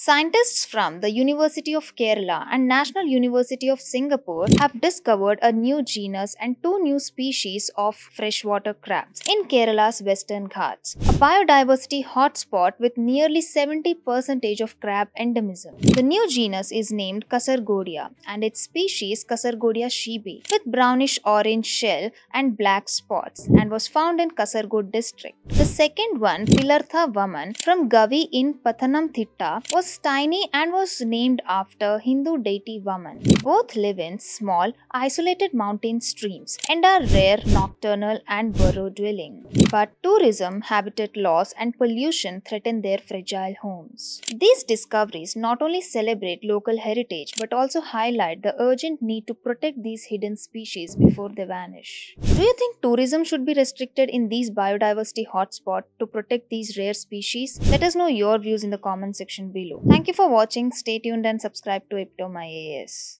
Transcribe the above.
Scientists from the University of Kerala and National University of Singapore have discovered a new genus and two new species of freshwater crabs in Kerala's Western Ghats, a biodiversity hotspot with nearly 70% of crab endemism. The new genus is named Kasargodia and its species Kasargodia sheebae with brownish orange shell and black spots and was found in Kasargod district. The second one, Pilarta Vaman from Gavi in Pathanamthitta was tiny and was named after Hindu deity Vaman. Both live in small, isolated mountain streams and are rare nocturnal and burrow dwelling. But tourism, habitat loss, and pollution threaten their fragile homes. These discoveries not only celebrate local heritage but also highlight the urgent need to protect these hidden species before they vanish. Do you think tourism should be restricted in these biodiversity hotspots to protect these rare species? Let us know your views in the comment section below. Thank you for watching. Stay tuned and subscribe to IAS.